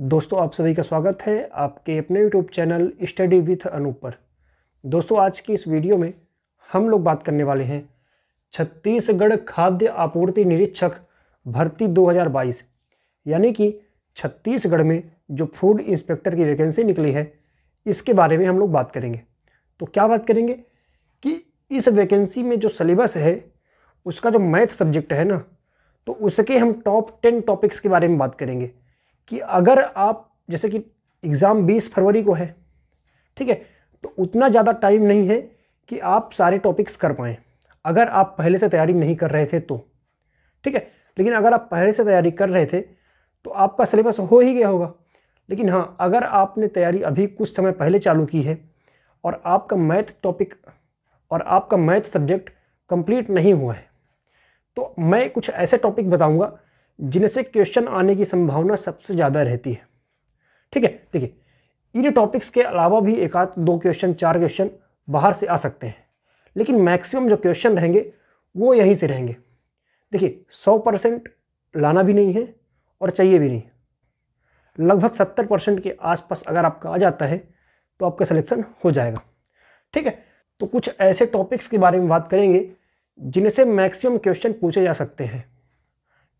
दोस्तों, आप सभी का स्वागत है आपके अपने YouTube channel study with Anoop पर। दोस्तों, आज की इस वीडियो में हम लोग बात करने वाले हैं छत्तीसगढ़ खाद्य आपूर्ति निरीक्षक भर्ती 2022 यानी कि छत्तीसगढ़ में जो फ़ूड इंस्पेक्टर की वैकेंसी निकली है, इसके बारे में हम लोग बात करेंगे। तो क्या बात करेंगे कि इस वैकेंसी में जो सिलेबस है, उसका जो मैथ सब्जेक्ट है ना तो उसके हम टॉप टेन टॉपिक्स के बारे में बात करेंगे। कि अगर आप, जैसे कि एग्ज़ाम 20 फरवरी को है, ठीक है तो उतना ज़्यादा टाइम नहीं है कि आप सारे टॉपिक्स कर पाएँ। अगर आप पहले से तैयारी नहीं कर रहे थे तो ठीक है, लेकिन अगर आप पहले से तैयारी कर रहे थे तो आपका सिलेबस हो ही गया होगा। लेकिन हाँ अगर आपने तैयारी अभी कुछ समय पहले चालू की है और आपका मैथ टॉपिक और आपका मैथ सब्जेक्ट कंप्लीट नहीं हुआ है तो मैं कुछ ऐसे टॉपिक बताऊँगा जिनसे क्वेश्चन आने की संभावना सबसे ज़्यादा रहती है। ठीक है? देखिए इन टॉपिक्स के अलावा भी एक आध, दो क्वेश्चन चार क्वेश्चन बाहर से आ सकते हैं। लेकिन मैक्सिमम जो क्वेश्चन रहेंगे, वो यहीं से रहेंगे। देखिए, सौ परसेंट लाना भी नहीं है और चाहिए भी नहीं। लगभग सत्तर परसेंट के आसपास अगर आपका आ जाता है तो आपका सिलेक्शन हो जाएगा। ठीक है? तो कुछ ऐसे टॉपिक्स के बारे में बात करेंगे, जिनसे मैक्सिमम क्वेश्चन पूछे जा सकते हैं।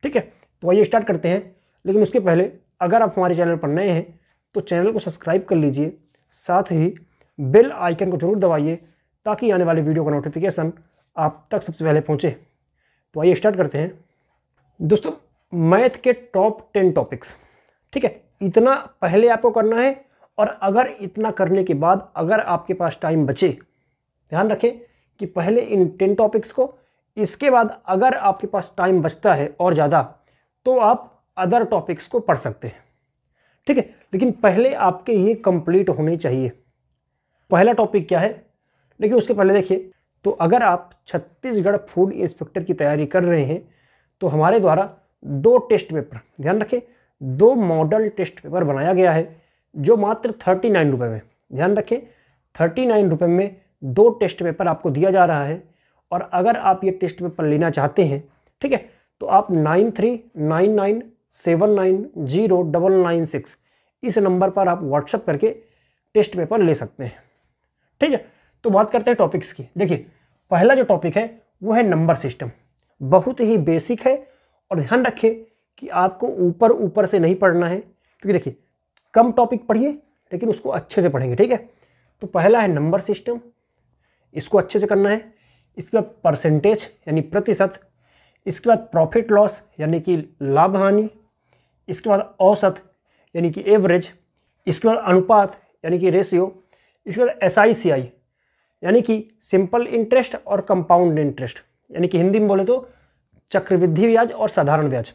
ठीक है? तो आइए स्टार्ट करते हैं। लेकिन उसके पहले, अगर आप हमारे चैनल पर नए हैं तो चैनल को सब्सक्राइब कर लीजिए। साथ ही बेल आइकन को ज़रूर दबाइए, ताकि आने वाले वीडियो का नोटिफिकेशन आप तक सबसे पहले पहुँचे। तो आइए स्टार्ट करते हैं। दोस्तों, मैथ के टॉप टेन टॉपिक्स ठीक है, इतना पहले आपको करना है, और अगर इतना करने के बाद अगर आपके पास टाइम बचे, ध्यान रखें कि पहले इन टेन टॉपिक्स को, इसके बाद अगर आपके पास टाइम बचता है और ज़्यादा तो आप अदर टॉपिक्स को पढ़ सकते हैं। ठीक है, लेकिन पहले आपके ये कंप्लीट होने चाहिए। पहला टॉपिक क्या है? लेकिन उसके पहले देखिए तो अगर आप छत्तीसगढ़ फ़ूड इंस्पेक्टर की तैयारी कर रहे हैं तो हमारे द्वारा दो टेस्ट पेपर ध्यान रखें, दो मॉडल टेस्ट पेपर बनाया गया है, जो मात्र थर्टी नाइन रुपये में। ध्यान रखें, थर्टी नाइन रुपये में दो टेस्ट पेपर आपको दिया जा रहा है, और अगर आप ये टेस्ट पेपर लेना चाहते हैं, ठीक है तो आप nine three nine nine seven nine zero double nine six इस नंबर पर आप व्हाट्सअप करके टेस्ट पेपर ले सकते हैं। ठीक है? तो बात करते हैं टॉपिक्स की। देखिए, पहला जो टॉपिक है, वो है नंबर सिस्टम। बहुत ही बेसिक है और ध्यान रखिए कि आपको ऊपर ऊपर से नहीं पढ़ना है, क्योंकि देखिए, कम टॉपिक पढ़िए, लेकिन उसको अच्छे से पढ़ेंगे। ठीक है? तो पहला है नंबर सिस्टम। इसको अच्छे से करना है। इसके बाद परसेंटेज, यानी प्रतिशत इसके बाद प्रॉफिट लॉस यानी कि लाभ हानि, इसके बाद औसत, यानी कि एवरेज इसके बाद अनुपात, यानी कि रेशियो इसके बाद एस आई सी आई यानी कि सिंपल इंटरेस्ट और कंपाउंड इंटरेस्ट यानी कि हिंदी में बोले तो चक्रवृद्धि ब्याज और साधारण ब्याज।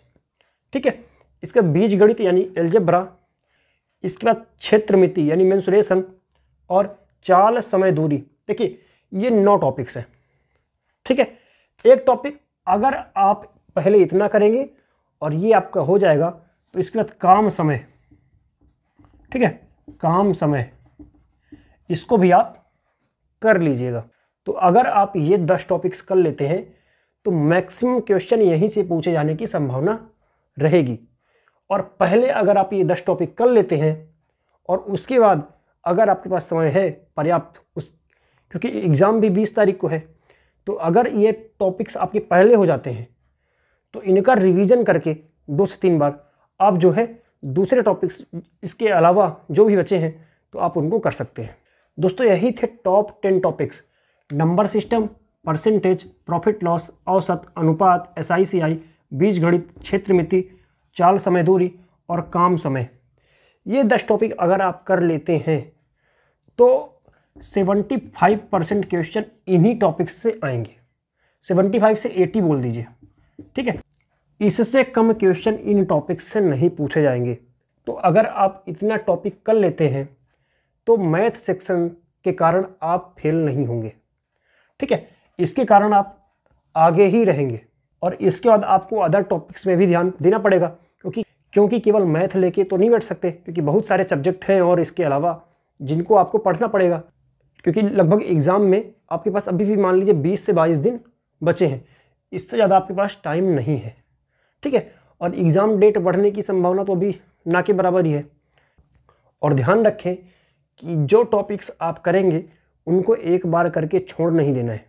ठीक है? इसके बीज गणित, यानी एल्जेब्रा इसके बाद क्षेत्र मिति, यानी मेंसुरेशन और चाल समय दूरी। देखिए, ये नौ टॉपिक्स हैं। ठीक है? एक टॉपिक अगर आप पहले इतना करेंगे और ये आपका हो जाएगा तो इसके बाद काम समय। ठीक है? काम समय। इसको भी आप कर लीजिएगा। तो अगर आप ये दस टॉपिक्स कर लेते हैं तो मैक्सिमम क्वेश्चन यहीं से पूछे जाने की संभावना रहेगी। और पहले अगर आप ये दस टॉपिक कर लेते हैं, और उसके बाद अगर आपके पास समय है, पर्याप्त उस, क्योंकि एग्ज़ाम भी बीस तारीख को है। तो अगर ये टॉपिक्स आपके पहले हो जाते हैं तो इनका रिवीजन करके दो से तीन बार आप जो है दूसरे टॉपिक्स इसके अलावा जो भी बचे हैं तो आप उनको कर सकते हैं। दोस्तों, यही थे top ten topics number system percentage profit loss औसत, अनुपात एस आई सी आई बीज गणित, क्षेत्र मिति, चाल समय दूरी और काम समय। ये दस टॉपिक अगर आप कर लेते हैं तो सेवेंटी फाइव परसेंट क्वेश्चन इन्हीं टॉपिक्स से आएँगे। सेवेंटी फाइव से एटी बोल दीजिए, ठीक है? इससे कम क्वेश्चन इन टॉपिक्स से नहीं पूछे जाएँगे। तो अगर आप इतना टॉपिक कर लेते हैं तो मैथ सेक्शन के कारण आप फेल नहीं होंगे, ठीक है? इसके कारण आप आगे ही रहेंगे और इसके बाद आपको अदर टॉपिक्स में भी ध्यान देना पड़ेगा, क्योंकि क्योंकि केवल मैथ लेके तो नहीं बैठ सकते, क्योंकि बहुत सारे सब्जेक्ट हैं और इसके अलावा जिनको आपको पढ़ना पड़ेगा। क्योंकि लगभग एग्ज़ाम में आपके पास अभी भी मान लीजिए बीस से बाईस दिन बचे हैं। इससे ज़्यादा आपके पास टाइम नहीं है। ठीक है? और एग्ज़ाम डेट बढ़ने की संभावना तो अभी ना के बराबर ही है। और ध्यान रखें कि जो टॉपिक्स आप करेंगे, उनको एक बार करके छोड़ नहीं देना है।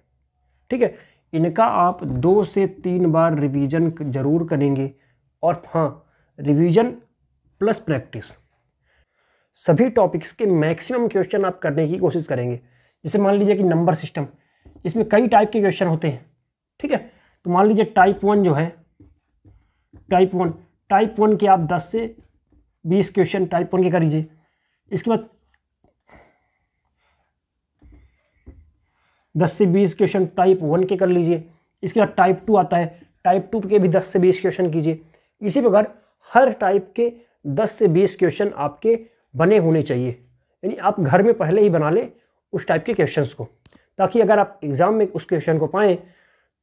ठीक है? इनका आप दो से तीन बार रिवीजन ज़रूर करेंगे। और हाँ रिवीजन प्लस प्रैक्टिस। सभी टॉपिक्स के मैक्सिमम क्वेश्चन आप करने की कोशिश करेंगे। जैसे मान लीजिए कि नंबर सिस्टम इसमें कई टाइप के क्वेश्चन होते हैं, ठीक है? तो मान लीजिए टाइप वन जो है टाइप वन टाइप वन के आप दस से बीस क्वेश्चन टाइप वन के कर लीजिए इसके बाद दस से बीस क्वेश्चन टाइप वन के कर लीजिए। इसके बाद टाइप टू आता है टाइप टू के भी दस से बीस क्वेश्चन कीजिए। इसी प्रकार हर टाइप के दस से बीस क्वेश्चन आपके बने होने चाहिए। यानी आप घर में पहले ही बना लें उस टाइप के क्वेश्चंस को, ताकि अगर आप एग्ज़ाम में उस क्वेश्चन को पाएँ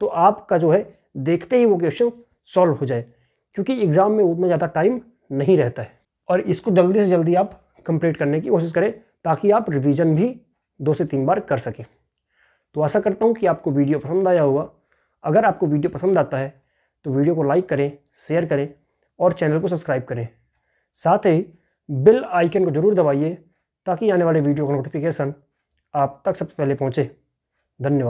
तो आपका जो है, देखते ही वो क्वेश्चन सॉल्व हो जाए, क्योंकि एग्ज़ाम में उतना ज़्यादा टाइम नहीं रहता है। और इसको जल्दी से जल्दी आप कंप्लीट करने की कोशिश करें, ताकि आप रिवीजन भी दो से तीन बार कर सकें। तो आशा करता हूँ कि आपको वीडियो पसंद आया होगा। अगर आपको वीडियो पसंद आता है तो वीडियो को लाइक करें शेयर करें और चैनल को सब्सक्राइब करें। साथ ही बिल आइकन को ज़रूर दबाइए ताकि आने वाले वीडियो का नोटिफिकेशन आप तक सबसे पहले पहुँचे। धन्यवाद।